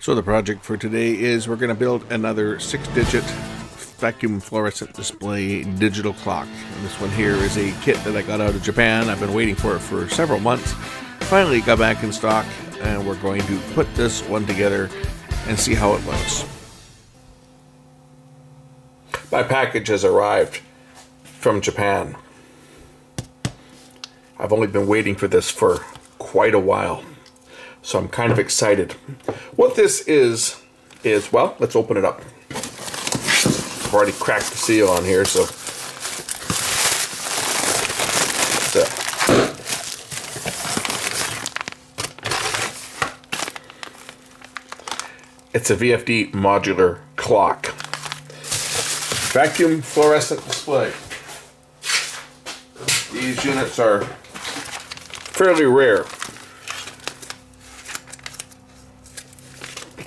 So the project for today is we're going to build another six-digit vacuum fluorescent display digital clock. And this one here is a kit that I got out of Japan. I've been waiting for it for several months. Finally got back in stock and we're going to put this one together and see how it looks. My package has arrived from Japan. I've only been waiting for this for quite a while. So I'm kind of excited. What this is, is, well, let's open it up. I've already cracked the seal on here, so. so. It's a VFD modular clock. Vacuum fluorescent display. These units are fairly rare.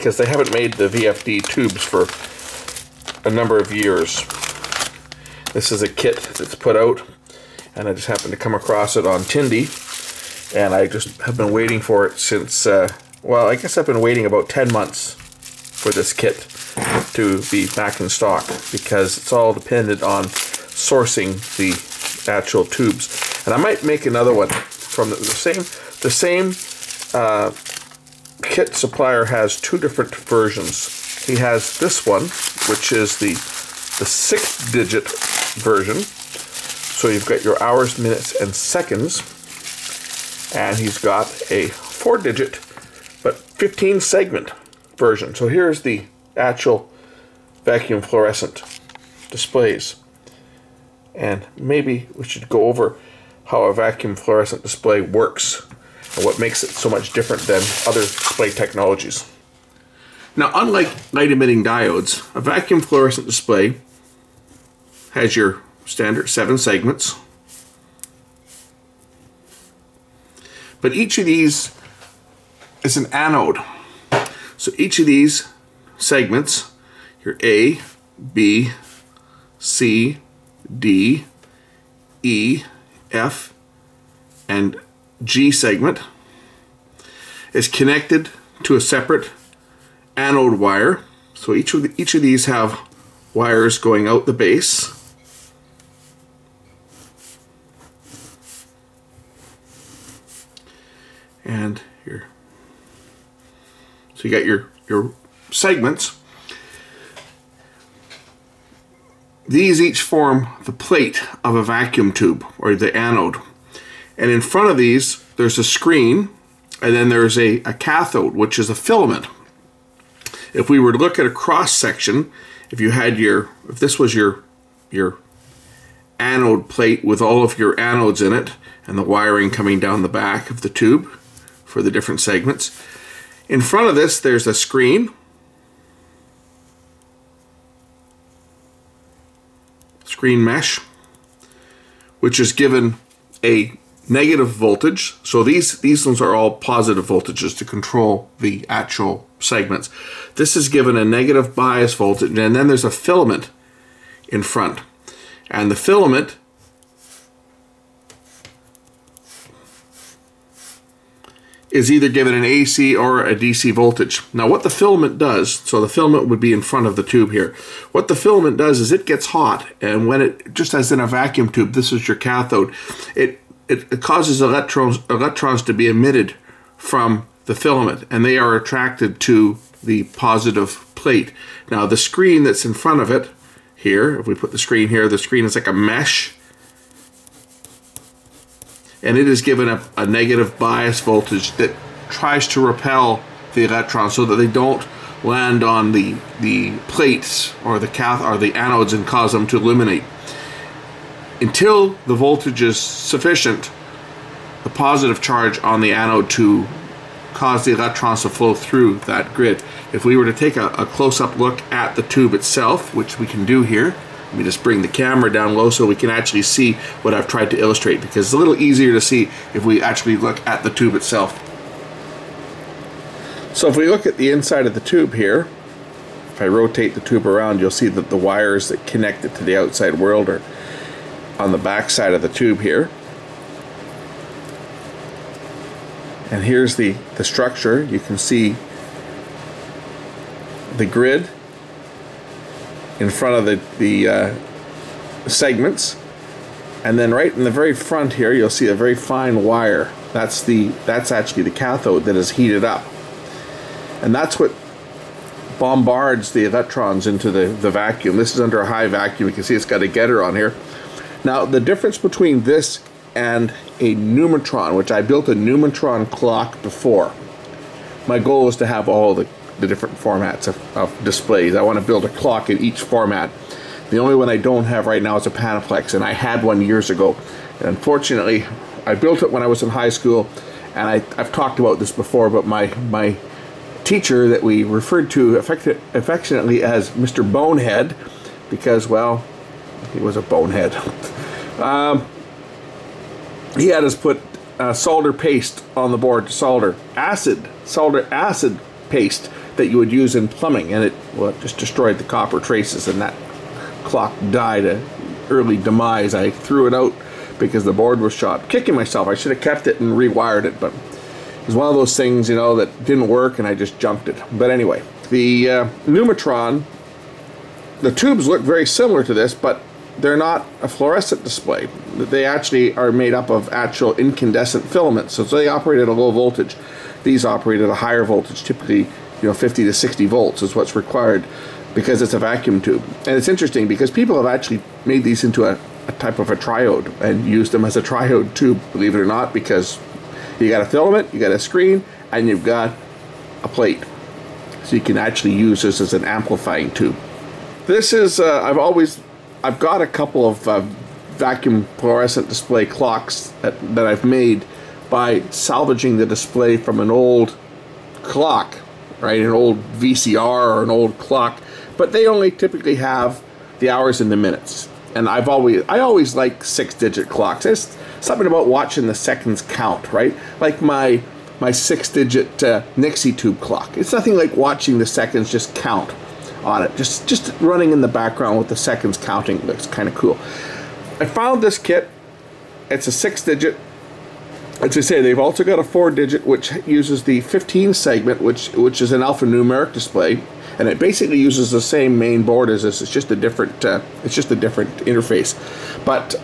Because they haven't made the VFD tubes for a number of years. This is a kit that's put out, and I just happened to come across it on Tindie, and I just have been waiting for it since, uh, well, I guess I've been waiting about 10 months for this kit to be back in stock because it's all dependent on sourcing the actual tubes. And I might make another one from the, the same, the same uh, kit supplier has two different versions. He has this one, which is the the six digit version. So you've got your hours, minutes, and seconds. And he's got a four digit but 15 segment version. So here's the actual vacuum fluorescent displays. And maybe we should go over how a vacuum fluorescent display works and what makes it so much different than other display technologies. Now, unlike light emitting diodes, a vacuum fluorescent display has your standard seven segments. But each of these is an anode. So each of these segments, your A, B, C, D, E, F, and G segment is connected to a separate anode wire. So each of the, each of these have wires going out the base. And here. So you got your your segments. These each form the plate of a vacuum tube or the anode. And in front of these, there's a screen, and then there's a, a cathode, which is a filament. If we were to look at a cross section, if you had your, if this was your, your anode plate with all of your anodes in it, and the wiring coming down the back of the tube for the different segments. In front of this, there's a screen. Screen mesh, which is given a negative voltage. So these, these ones are all positive voltages to control the actual segments. This is given a negative bias voltage, and then there's a filament in front. And the filament is either given an AC or a DC voltage. Now what the filament does, so the filament would be in front of the tube here. What the filament does is it gets hot and when it, just as in a vacuum tube, this is your cathode, it it, it causes electrons electrons to be emitted from the filament and they are attracted to the positive plate. Now the screen that's in front of it here, if we put the screen here, the screen is like a mesh and it is given a, a negative bias voltage that tries to repel the electrons so that they don't land on the the plates or the cath or the anodes and cause them to illuminate until the voltage is sufficient, the positive charge on the anode to cause the electrons to flow through that grid. If we were to take a, a close-up look at the tube itself, which we can do here, let me just bring the camera down low so we can actually see what I've tried to illustrate because it's a little easier to see if we actually look at the tube itself. So if we look at the inside of the tube here, if I rotate the tube around, you'll see that the wires that connect it to the outside world are on the back side of the tube here. And here's the, the structure. You can see the grid in front of the, the uh, segments. And then right in the very front here, you'll see a very fine wire. That's the that's actually the cathode that is heated up. And that's what bombards the electrons into the, the vacuum. This is under a high vacuum. You can see it's got a getter on here. Now, the difference between this and a Numitron, which I built a Numitron clock before. My goal is to have all the, the different formats of, of displays. I want to build a clock in each format. The only one I don't have right now is a Panaplex, and I had one years ago. And unfortunately, I built it when I was in high school, and I, I've talked about this before, but my, my teacher that we referred to affectionately as Mr. Bonehead, because, well, he was a bonehead. um, he had us put uh, solder paste on the board to solder acid, solder acid paste that you would use in plumbing, and it well, it just destroyed the copper traces, and that clock died a early demise. I threw it out because the board was shot. Kicking myself. I should have kept it and rewired it, but it was one of those things, you know, that didn't work, and I just junked it. But anyway, the uh, Numitron, the tubes look very similar to this, but they're not a fluorescent display. They actually are made up of actual incandescent filaments, so they operate at a low voltage. These operate at a higher voltage, typically you know 50 to 60 volts is what's required because it's a vacuum tube. And it's interesting because people have actually made these into a, a type of a triode and used them as a triode tube, believe it or not, because you got a filament, you got a screen, and you've got a plate. So you can actually use this as an amplifying tube. This is, uh, I've always I've got a couple of uh, vacuum fluorescent display clocks that, that I've made by salvaging the display from an old clock, right? An old VCR or an old clock, but they only typically have the hours and the minutes. And I've always, I always like six-digit clocks. There's something about watching the seconds count, right? Like my my six-digit uh, Nixie tube clock. It's nothing like watching the seconds just count on it. Just just running in the background with the seconds counting looks kind of cool. I found this kit. It's a six digit. As I say, they've also got a four digit which uses the 15 segment, which which is an alphanumeric display, and it basically uses the same main board as this. It's just a different uh, it's just a different interface. But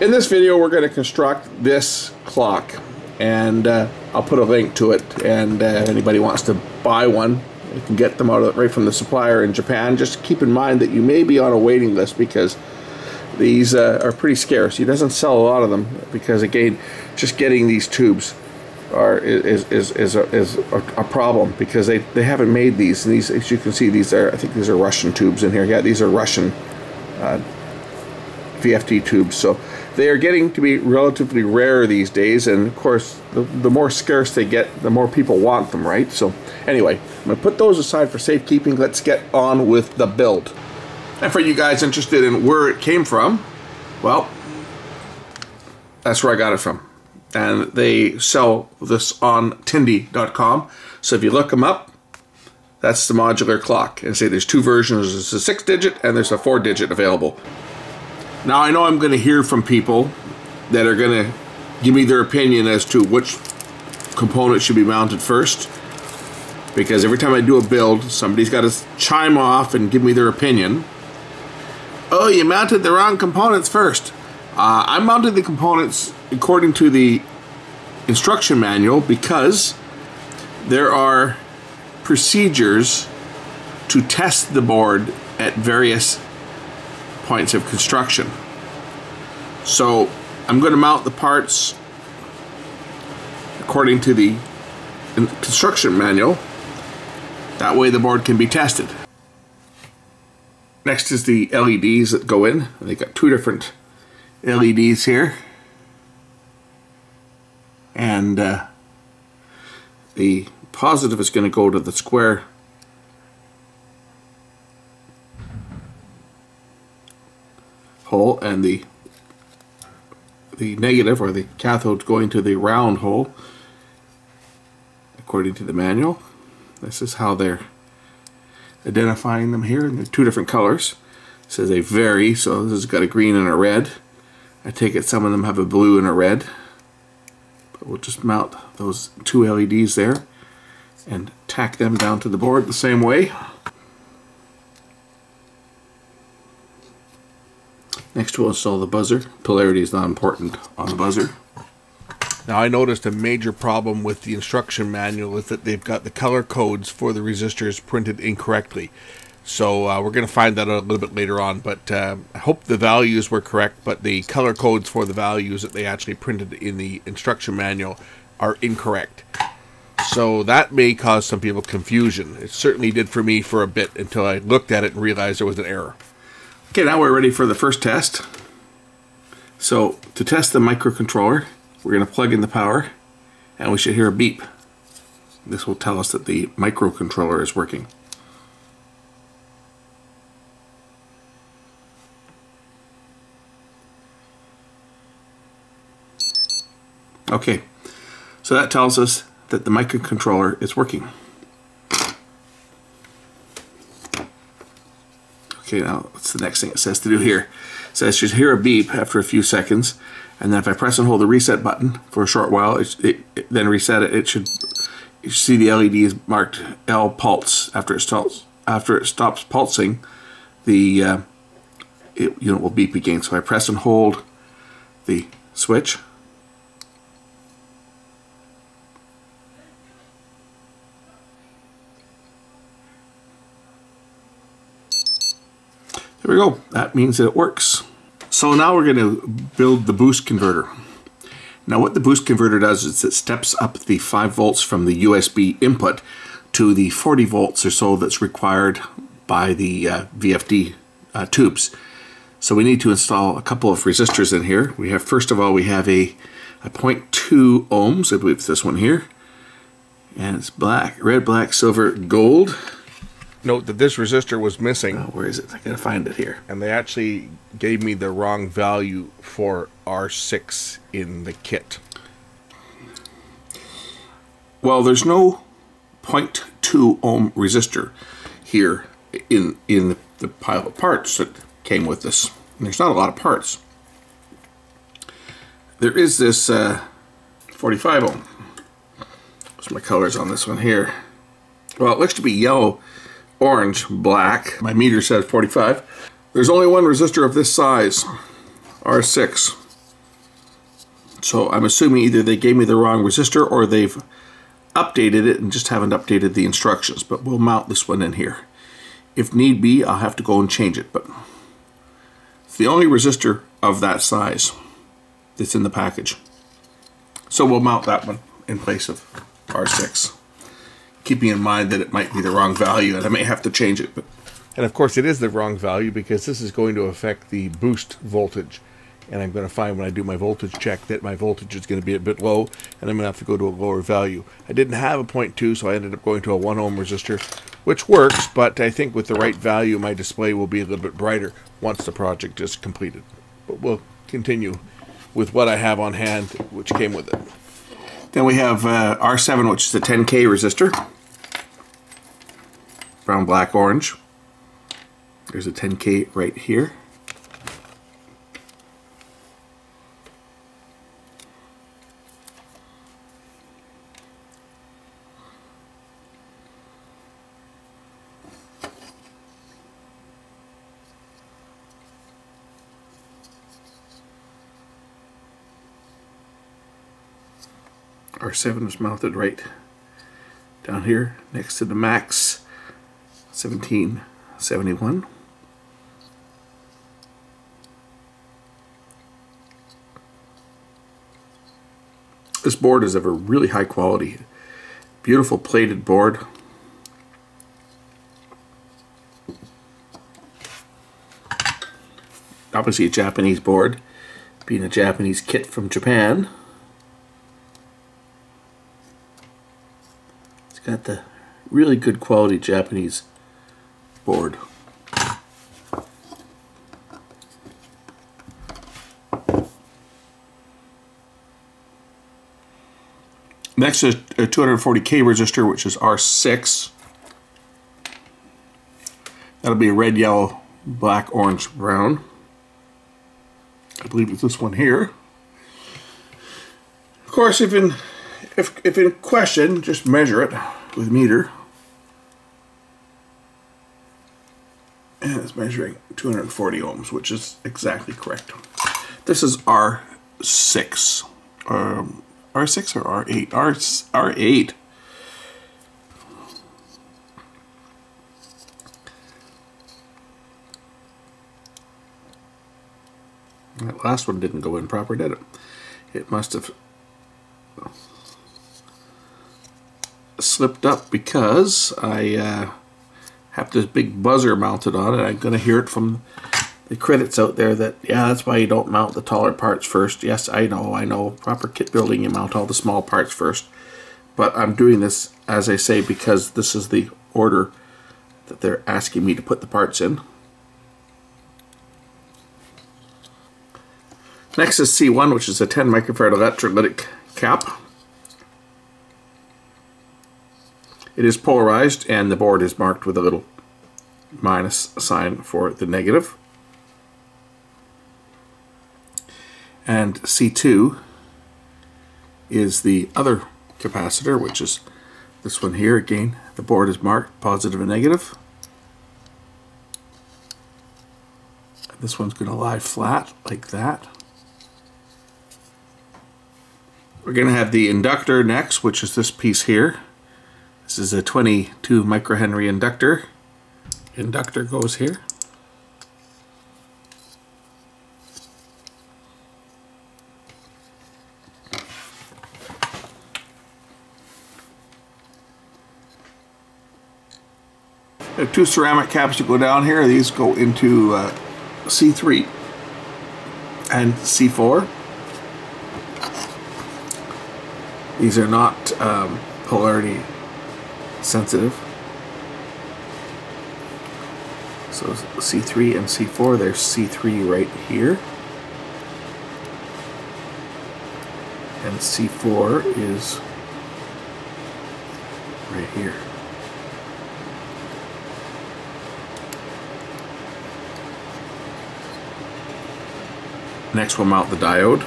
in this video, we're going to construct this clock, and uh, I'll put a link to it. And uh, if anybody wants to buy one, you can get them out of, right from the supplier in Japan. Just keep in mind that you may be on a waiting list because these uh, are pretty scarce. He doesn't sell a lot of them because, again, just getting these tubes are is is is a, is a, problem because they they haven't made these. And these, as you can see, these are I think these are Russian tubes in here. Yeah, these are Russian uh, VFD tubes. So they are getting to be relatively rare these days, and of course, the, the more scarce they get, the more people want them, right? So anyway, I'm going to put those aside for safekeeping. Let's get on with the build. And for you guys interested in where it came from, well, that's where I got it from. And they sell this on Tindie.com. So if you look them up, that's the modular clock. And say there's two versions. There's a six digit and there's a four digit available. Now I know I'm going to hear from people that are going to give me their opinion as to which component should be mounted first. Because every time I do a build, somebody's got to chime off and give me their opinion. Oh, you mounted the wrong components first. Uh, I mounted the components according to the instruction manual because there are procedures to test the board at various points of construction. So I'm going to mount the parts according to the construction manual. That way the board can be tested. Next is the LEDs that go in. They got two different LEDs here. And uh, the positive is going to go to the square hole and the the negative or the cathode going to the round hole according to the manual. This is how they're identifying them here. And they're two different colors. Says they vary, so this has got a green and a red. I take it some of them have a blue and a red. But we'll just mount those two LEDs there. and tack them down to the board the same way. Next we'll install the buzzer. Polarity is not important on the buzzer. Now I noticed a major problem with the instruction manual is that they've got the color codes for the resistors printed incorrectly. So uh, we're going to find that out a little bit later on, but uh, I hope the values were correct, but the color codes for the values that they actually printed in the instruction manual are incorrect. So that may cause some people confusion. It certainly did for me for a bit until I looked at it and realized there was an error. Okay, now we're ready for the first test. So to test the microcontroller, we're going to plug in the power and we should hear a beep. This will tell us that the microcontroller is working. Okay, so that tells us that the microcontroller is working. Okay, now what's the next thing it says to do here? It says should hear a beep after a few seconds, and then if I press and hold the reset button for a short while, it, it, it then reset it. It should you see the LED is marked L pulse after it stops after it stops pulsing. The uh, it, unit will beep again. So I press and hold the switch There we go. That means that it works. So now we're going to build the boost converter. Now what the boost converter does is it steps up the 5 volts from the USB input to the 40 volts or so that's required by the uh, VFD uh, tubes. So we need to install a couple of resistors in here. We have first of all we have a, a 0.2 ohms, I believe it's this one here. And it's black, red, black, silver, gold. Note that this resistor was missing. Oh, where is it? I gotta find it here. And they actually gave me the wrong value for R6 in the kit. Well, there's no 0.2 ohm resistor here in in the, the pile of parts that came with this. And there's not a lot of parts. There is this uh, 45 ohm. What's my colors on this one here? Well, it looks to be yellow orange, black. My meter says 45. There's only one resistor of this size, R6. So I'm assuming either they gave me the wrong resistor or they've updated it and just haven't updated the instructions. But we'll mount this one in here. If need be, I'll have to go and change it. But it's the only resistor of that size that's in the package. So we'll mount that one in place of R6 keeping in mind that it might be the wrong value and I may have to change it. But and of course, it is the wrong value because this is going to affect the boost voltage. And I'm going to find when I do my voltage check that my voltage is going to be a bit low and I'm going to have to go to a lower value. I didn't have a 0.2, so I ended up going to a 1 ohm resistor, which works, but I think with the right value, my display will be a little bit brighter once the project is completed. But we'll continue with what I have on hand, which came with it. Then we have uh, R7, which is a 10K resistor brown, black, orange. There's a 10K right here. R7 is mounted right down here next to the max 1771. This board is of a really high quality, beautiful plated board. Obviously a Japanese board, being a Japanese kit from Japan. It's got the really good quality Japanese board. Next is a 240K resistor, which is R6. That'll be a red, yellow, black, orange, brown. I believe it's this one here. Of course, if in if, if in question, just measure it. with meter. And it's measuring 240 ohms, which is exactly correct. This is R6. Um, R6 or R8? R, R8. That last one didn't go in proper, did it? It must have slipped up because I uh, have this big buzzer mounted on it. I'm going to hear it from the critics out there that, yeah, that's why you don't mount the taller parts first. Yes, I know, I know. Proper kit building, you mount all the small parts first. But I'm doing this, as I say, because this is the order that they're asking me to put the parts in. Next is C1, which is a 10 microfarad electrolytic cap. It is polarized and the board is marked with a little minus sign for the negative. And C2 is the other capacitor, which is this one here. Again, the board is marked positive and negative. This one's going to lie flat like that. We're going to have the inductor next, which is this piece here. This is a 22 microhenry inductor. Inductor goes here. two ceramic caps to go down here. These go into uh, C3 and C4. These are not um, polarity sensitive. So C3 and C4, there's C3 right here. And C4 is right here. Next we'll mount the diode.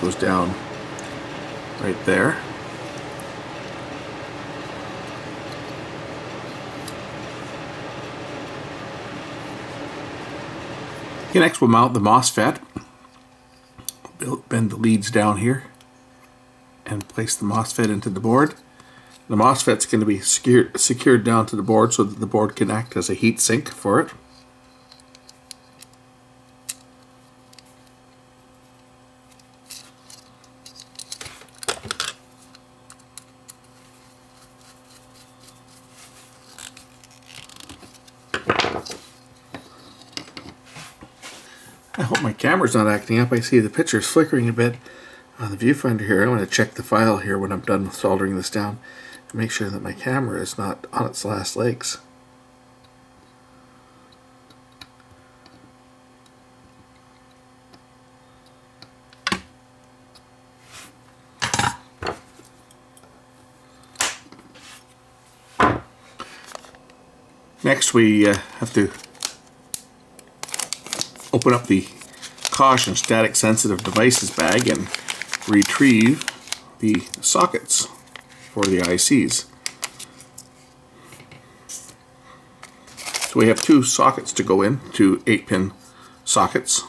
Goes down right there. Okay, next we'll mount the MOSFET. Bend the leads down here and place the MOSFET into the board. The MOSFET's going to be secured, secured down to the board so that the board can act as a heat sink for it. Hope my camera's not acting up. I see the picture's flickering a bit on the viewfinder here. I'm going to check the file here when I'm done soldering this down make sure that my camera is not on its last legs. Next we uh, have to open up the caution static sensitive devices bag and retrieve the sockets for the ICs. So we have two sockets to go in, two 8-pin sockets.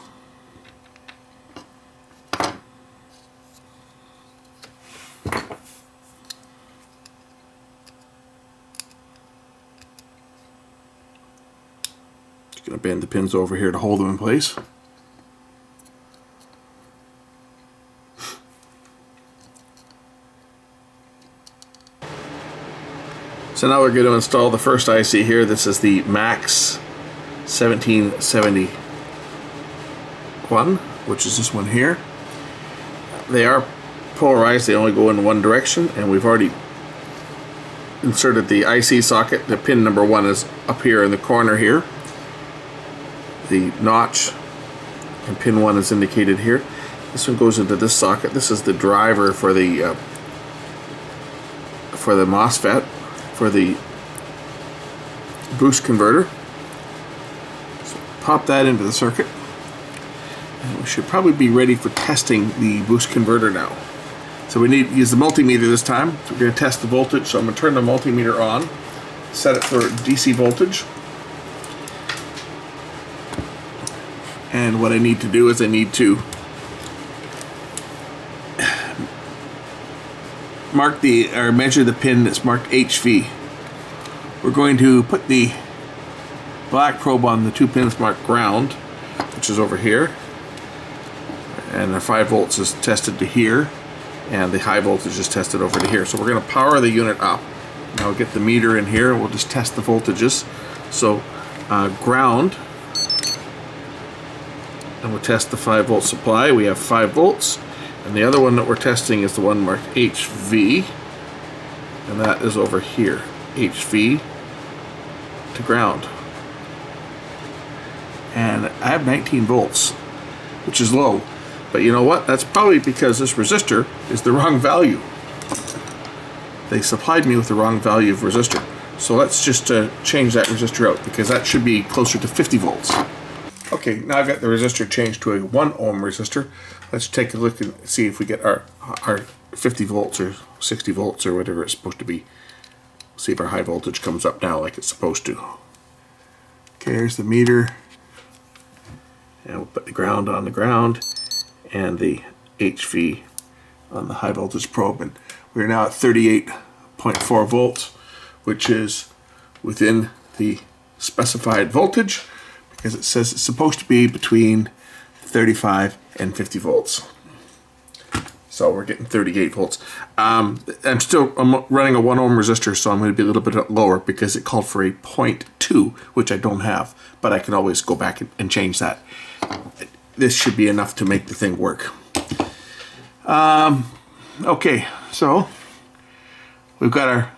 Just going to bend the pins over here to hold them in place. So now we're going to install the first IC here. This is the Max 1771, which is this one here. They are polarized, they only go in one direction, and we've already inserted the IC socket. The pin number one is up here in the corner here. The notch and pin one is indicated here. This one goes into this socket. This is the driver for the uh, for the MOSFET for the boost converter. So pop that into the circuit. we should probably be ready for testing the boost converter now. So we need to use the multimeter this time. So we're going to test the voltage. So I'm going to turn the multimeter on, set it for DC voltage. And what I need to do is I need to mark the or measure the pin that's marked HV. We're going to put the black probe on the two pins marked ground, which is over here. And the 5 volts is tested to here, and the high voltage is tested over to here. So we're going to power the unit up. Now we'll get the meter in here, and we'll just test the voltages. So uh, ground, and we'll test the 5 volt supply. We have 5 volts. And the other one that we're testing is the one marked HV. And that is over here. HV to ground. And I have 19 volts, which is low. But you know what? That's probably because this resistor is the wrong value. They supplied me with the wrong value of resistor. So let's just uh, change that resistor out because that should be closer to 50 volts. Okay, now I've got the resistor changed to a 1 ohm resistor. Let's take a look and see if we get our, our 50 volts or 60 volts or whatever it's supposed to be. See if our high voltage comes up now like it's supposed to. Okay, here's the meter. And we'll put the ground on the ground and the HV on the high voltage probe. And we're now at 38.4 volts, which is within the specified voltage because it says it's supposed to be between 35 and 50 volts. So we're getting 38 volts. Um, I'm still I'm running a 1 ohm resistor, so I'm going to be a little bit lower because it called for a 0.2, which I don't have, but I can always go back and change that. This should be enough to make the thing work. Um, okay, so we've got our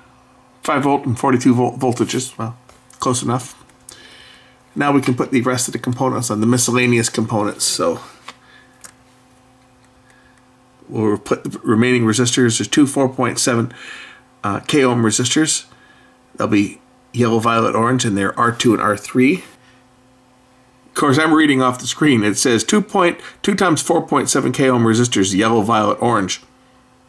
5 volt and 42 volt voltages. Well, close enough. Now we can put the rest of the components on the miscellaneous components. So we'll put the remaining resistors. There's two 4.7 uh, k ohm resistors. They'll be yellow, violet, orange, and they're R2 and R3. Of course, I'm reading off the screen. It says 2, point, 2 times 4.7 k ohm resistors, yellow, violet, orange.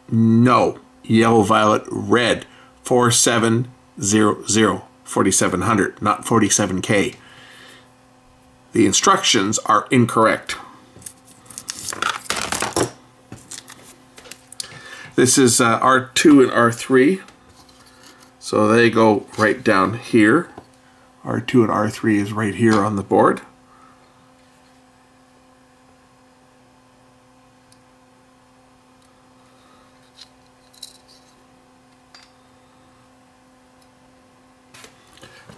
No, yellow, violet, red. 4700, 4700, not 47k the instructions are incorrect. This is uh, R2 and R3. So they go right down here. R2 and R3 is right here on the board.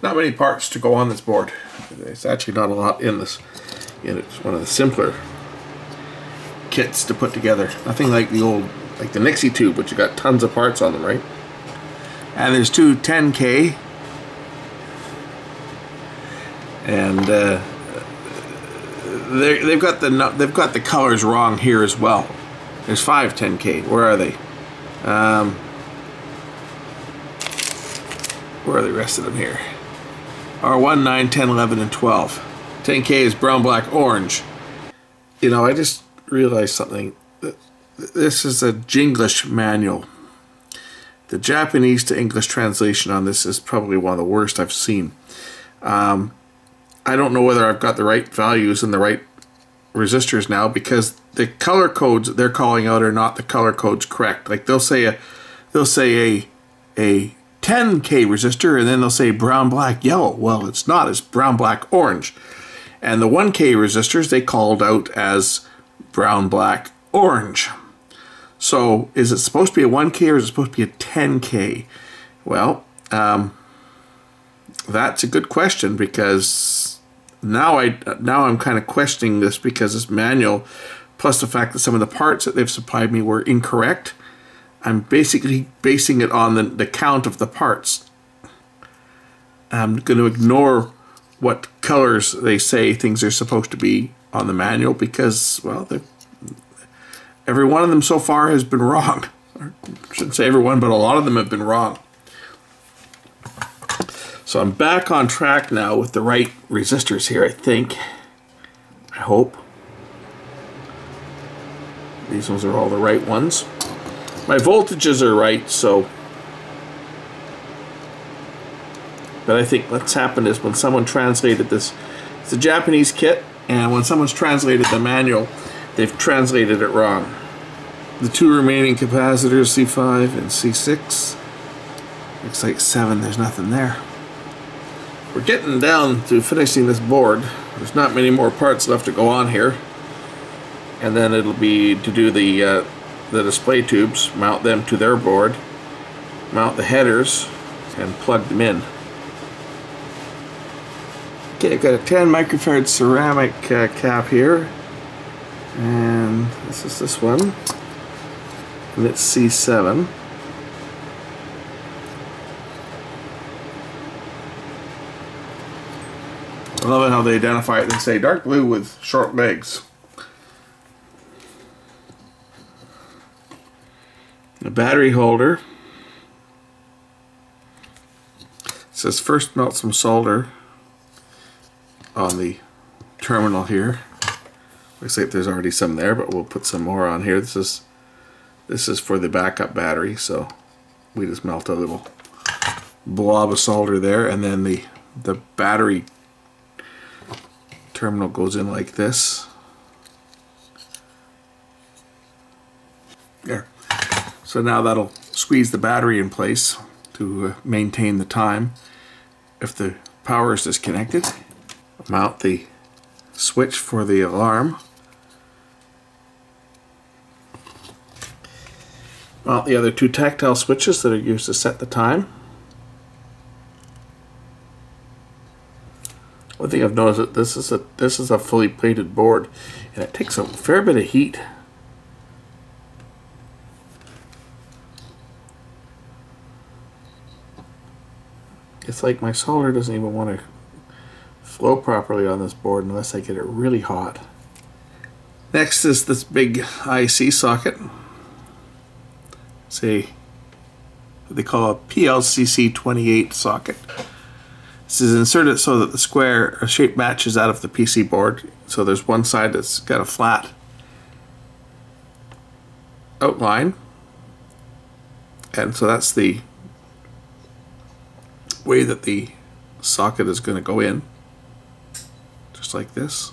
Not many parts to go on this board. There's actually not a lot in this. And it's one of the simpler kits to put together. Nothing like the old, like the Nixie tube, which you got tons of parts on them, right? And there's two 10K. And uh, they've got the they've got the colors wrong here as well. There's five 10K. Where are they? Um, where are the rest of them here? Are 1, 9, 10, 11, and 12. 10K is brown, black, orange. You know, I just realized something. This is a Jinglish manual. The Japanese to English translation on this is probably one of the worst I've seen. Um, I don't know whether I've got the right values and the right resistors now because the color codes they're calling out are not the color codes correct. Like they'll say a they'll say a a 10K resistor and then they'll say brown, black, yellow. Well, it's not, it's brown, black, orange. And the 1K resistors they called out as brown, black, orange. So is it supposed to be a 1K or is it supposed to be a 10K? Well, um, that's a good question because now I now I'm kind of questioning this because this manual, plus the fact that some of the parts that they've supplied me were incorrect, I'm basically basing it on the, the count of the parts. I'm going to ignore what colors they say things are supposed to be on the manual because, well, every one of them so far has been wrong. I shouldn't say everyone, but a lot of them have been wrong. So I'm back on track now with the right resistors here, I think. I hope. these ones are all the right ones. My voltages are right, so. But I think what's happened is when someone translated this, it's a Japanese kit, and when someone's translated the manual, they've translated it wrong. The two remaining capacitors, C5 and C6. Looks like 7, there's nothing there. We're getting down to finishing this board. There's not many more parts left to go on here. And then it'll be to do the, uh, the display tubes, mount them to their board, mount the headers, and plug them in. Okay, I've got a 10 microfarad ceramic uh, cap here. And this is this one. And it's C7. I love it how they identify it. They say dark blue with short legs. The battery holder it says first melt some solder on the terminal here. Looks like there's already some there, but we'll put some more on here. This is this is for the backup battery, so we just melt a little blob of solder there, and then the the battery terminal goes in like this. There. So now that'll squeeze the battery in place to uh, maintain the time. If the power is disconnected, mount the switch for the alarm. Mount the other two tactile switches that are used to set the time. One thing I've noticed that this is a this is a fully plated board, and it takes a fair bit of heat. It's like my solder doesn't even want to flow properly on this board unless I get it really hot. Next is this big IC socket. Say what they call a PLCC 28 socket. This is inserted so that the square uh, shape matches out of the PC board. So there's one side that's got a flat outline. And so that's the way that the socket is going to go in. Just like this.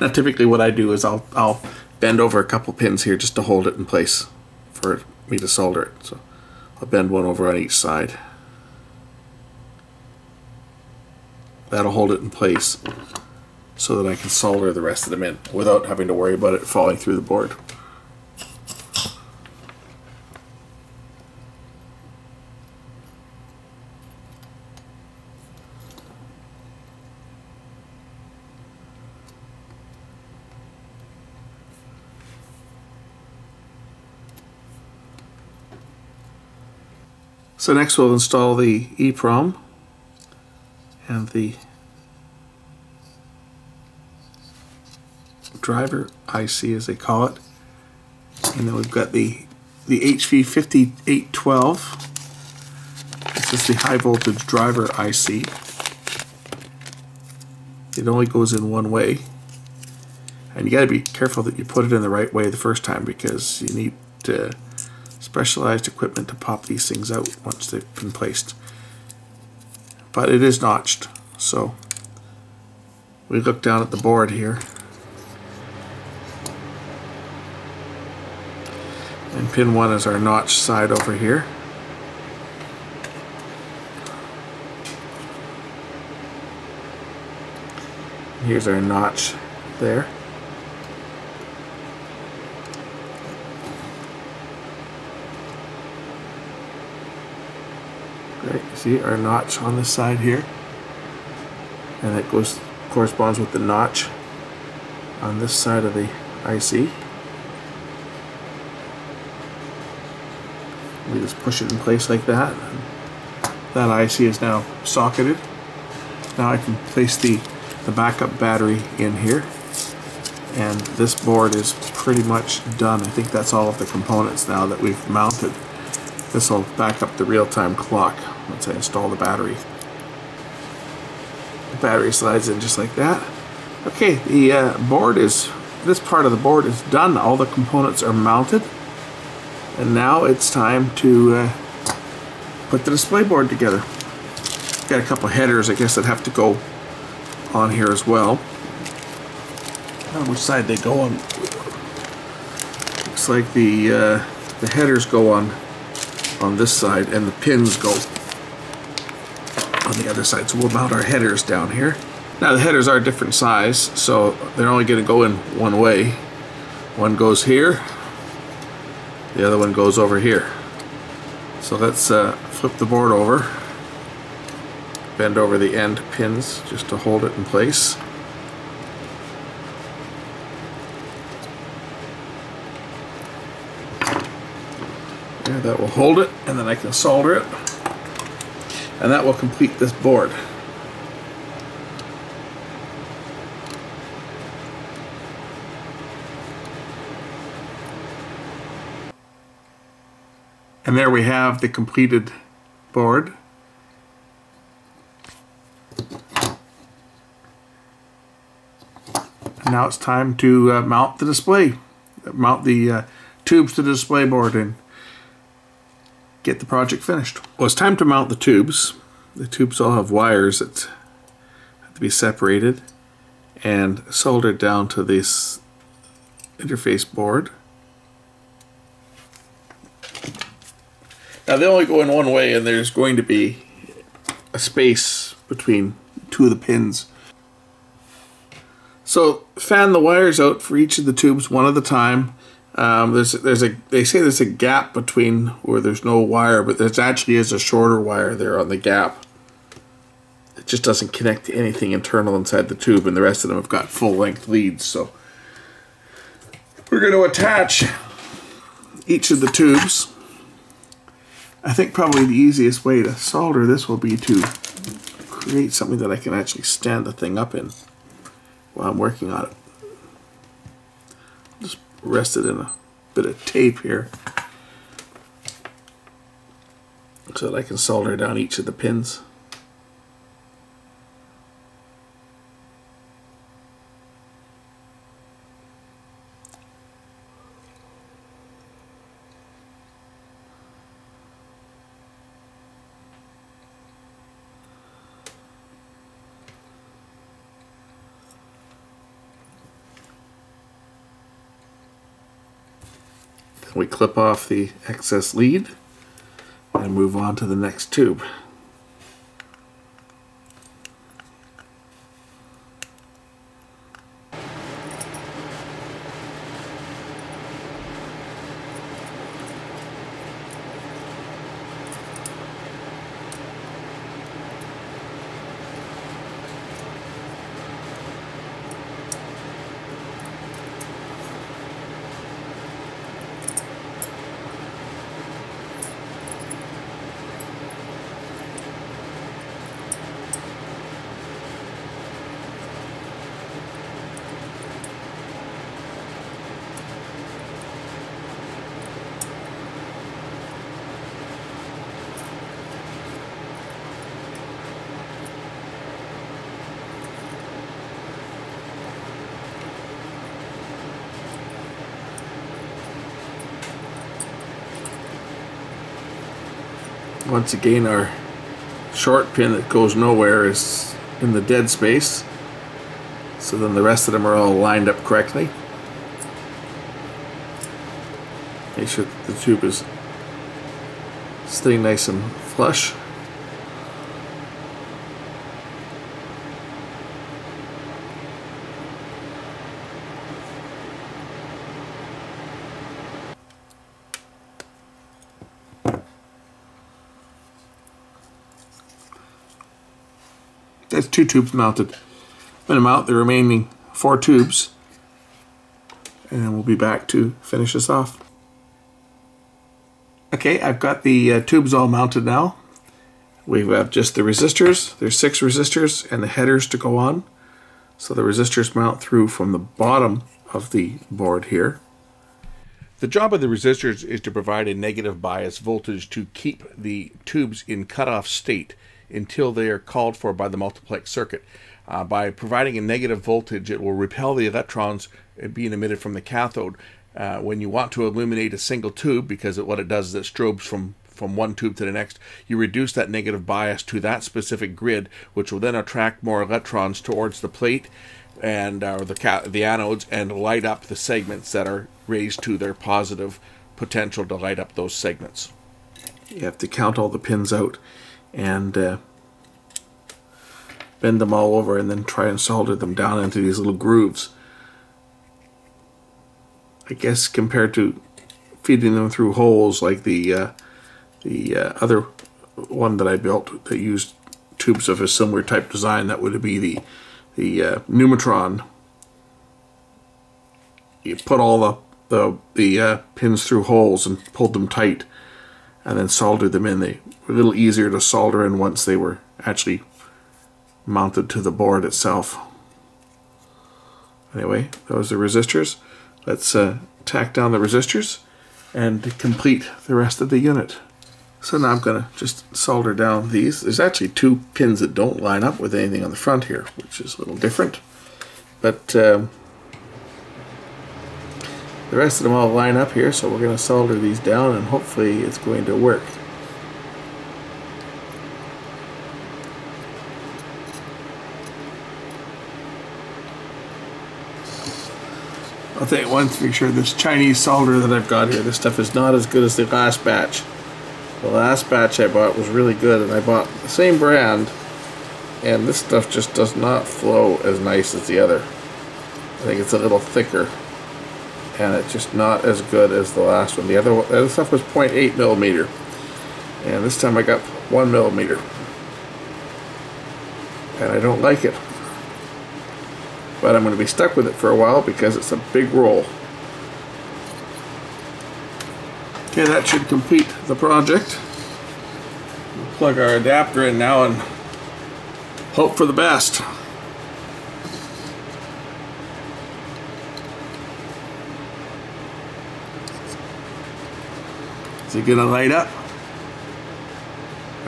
Now typically what I do is I'll, I'll bend over a couple pins here just to hold it in place for me to solder it. So I'll bend one over on each side. That'll hold it in place so that I can solder the rest of them in without having to worry about it falling through the board. So next we'll install the EEPROM and the driver IC as they call it. And then we've got the the HV5812. This is the high voltage driver IC. It only goes in one way. And you got to be careful that you put it in the right way the first time because you need to specialized equipment to pop these things out once they've been placed. But it is notched, so we look down at the board here. Pin 1 is our notch side over here. Here's our notch there. Right, see our notch on this side here. And that goes corresponds with the notch on this side of the IC. We just push it in place like that. That IC is now socketed. Now I can place the, the backup battery in here. And this board is pretty much done. I think that's all of the components now that we've mounted. This will back up the real-time clock once I install the battery. The battery slides in just like that. Okay, the uh, board is, this part of the board is done. All the components are mounted. And now it's time to uh, put the display board together. Got a couple headers, I guess, that have to go on here as well. On which side they go on. Looks like the uh, the headers go on on this side and the pins go on the other side. So we'll mount our headers down here. Now the headers are different size, so they're only going to go in one way. One goes here, the other one goes over here. So let's uh, flip the board over, bend over the end pins just to hold it in place. Yeah, that will hold it, and then I can solder it. And that will complete this board. And there we have the completed board. And now it's time to uh, mount the display, mount the uh, tubes to the display board and get the project finished. Well, it's time to mount the tubes. The tubes all have wires that have to be separated and soldered down to this interface board. Now they only go in one way and there's going to be a space between two of the pins. So fan the wires out for each of the tubes one at a time. Um, there's there's a they say there's a gap between where there's no wire, but there's actually is a shorter wire there on the gap. It just doesn't connect to anything internal inside the tube, and the rest of them have got full length leads. So we're going to attach each of the tubes I think probably the easiest way to solder this will be to create something that I can actually stand the thing up in while I'm working on it. Just rest it in a bit of tape here so that I can solder down each of the pins. we clip off the excess lead and move on to the next tube. Once again our short pin that goes nowhere is in the dead space. So then the rest of them are all lined up correctly. Make sure the tube is staying nice and flush That's two tubes mounted. I'm going to mount the remaining four tubes and we'll be back to finish this off. Okay, I've got the uh, tubes all mounted now. We have just the resistors. There's six resistors and the headers to go on. So the resistors mount through from the bottom of the board here. The job of the resistors is to provide a negative bias voltage to keep the tubes in cutoff state until they are called for by the multiplex circuit. Uh, by providing a negative voltage, it will repel the electrons being emitted from the cathode. Uh, when you want to illuminate a single tube, because what it does is it strobes from from one tube to the next, you reduce that negative bias to that specific grid, which will then attract more electrons towards the plate and uh, the the anodes and light up the segments that are raised to their positive potential to light up those segments. You have to count all the pins out and uh, bend them all over and then try and solder them down into these little grooves. I guess compared to feeding them through holes like the uh, the uh, other one that I built that used tubes of a similar type design, that would be the the uh, Numitron. You put all the the, the uh, pins through holes and pulled them tight, and then soldered them in. They a little easier to solder in once they were actually mounted to the board itself. Anyway, those are resistors. Let's uh, tack down the resistors and complete the rest of the unit. So now I'm going to just solder down these. There's actually two pins that don't line up with anything on the front here, which is a little different. But um, the rest of them all line up here, so we're going to solder these down and hopefully it's going to work. I'll take one to make sure this Chinese solder that I've got here, this stuff is not as good as the last batch. The last batch I bought was really good, and I bought the same brand, and this stuff just does not flow as nice as the other. I think it's a little thicker, and it's just not as good as the last one. The other, one, the other stuff was 0.8 millimeter, and this time I got 1 millimeter, and I don't like it. But I'm going to be stuck with it for a while because it's a big roll. Okay, that should complete the project. We'll plug our adapter in now and hope for the best. Is it going to light up?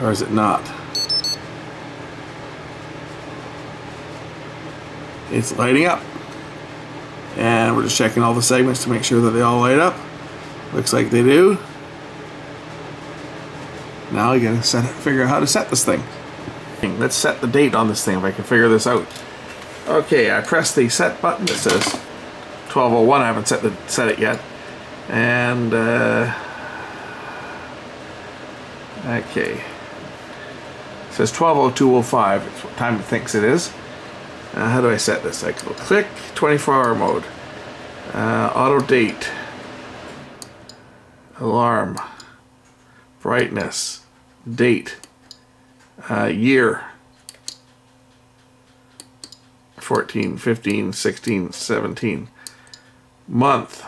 Or is it not? It's lighting up. And we're just checking all the segments to make sure that they all light up. Looks like they do. Now you gotta set, figure out how to set this thing. Let's set the date on this thing if I can figure this out. Okay, I press the set button. It says 1201. I haven't set the set it yet. And uh, okay, it says 120205. It's what time it thinks it is. Uh, how do I set this? I click 24 hour mode. Uh, auto date. Alarm, brightness, date, uh, year, 14, 15, 16, 17, month,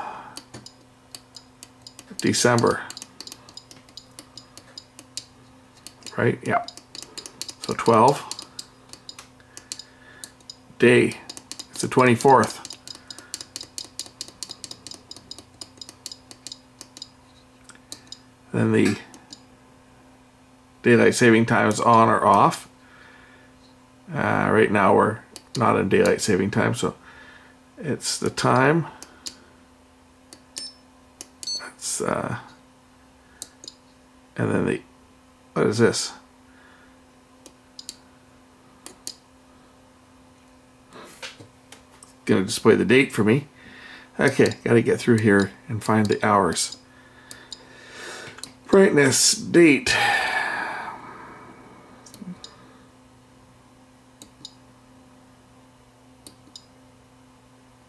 December, right? Yeah. So 12, day, it's the 24th. Then the daylight saving time is on or off. Uh, right now we're not in daylight saving time, so it's the time. That's uh, and then the what is this? Gonna display the date for me. Okay, gotta get through here and find the hours. Brightness, date.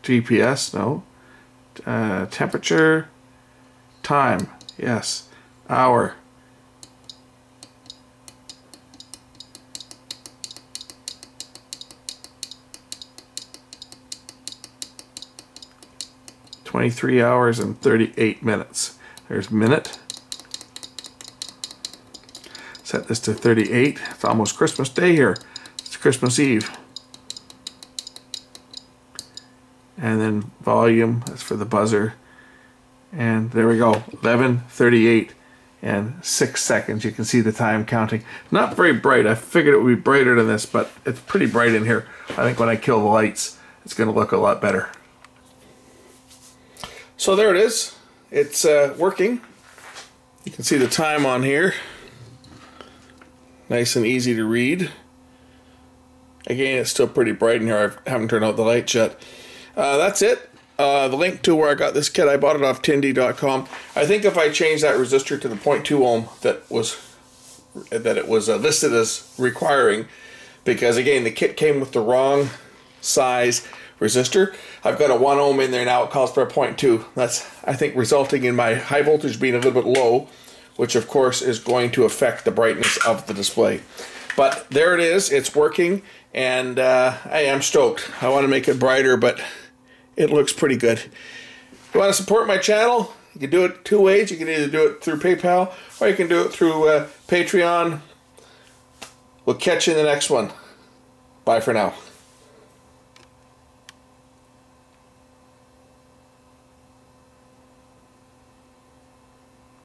GPS, no. Uh, temperature, time, yes. Hour. Twenty-three hours and thirty-eight minutes. There's minute. Set this to 38. It's almost Christmas Day here. It's Christmas Eve. And then volume, that's for the buzzer. And there we go, 11:38 and six seconds. You can see the time counting. Not very bright. I figured it would be brighter than this, but it's pretty bright in here. I think when I kill the lights, it's going to look a lot better. So there it is. It's uh, working. You can see the time on here. Nice and easy to read. Again, it's still pretty bright in here. I haven't turned out the lights yet. Uh, that's it. Uh, the link to where I got this kit, I bought it off Tindie.com. I think if I change that resistor to the 0.2 ohm that was that it was uh, listed as requiring, because again the kit came with the wrong size resistor. I've got a 1 ohm in there now. It calls for a 0.2. That's I think resulting in my high voltage being a little bit low, which of course is going to affect the brightness of the display. But there it is. It's working, and uh, I am stoked. I want to make it brighter, but it looks pretty good. If you want to support my channel, you can do it two ways. You can either do it through PayPal or you can do it through uh, Patreon. We'll catch you in the next one. Bye for now.